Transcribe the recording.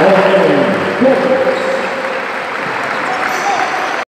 Ok.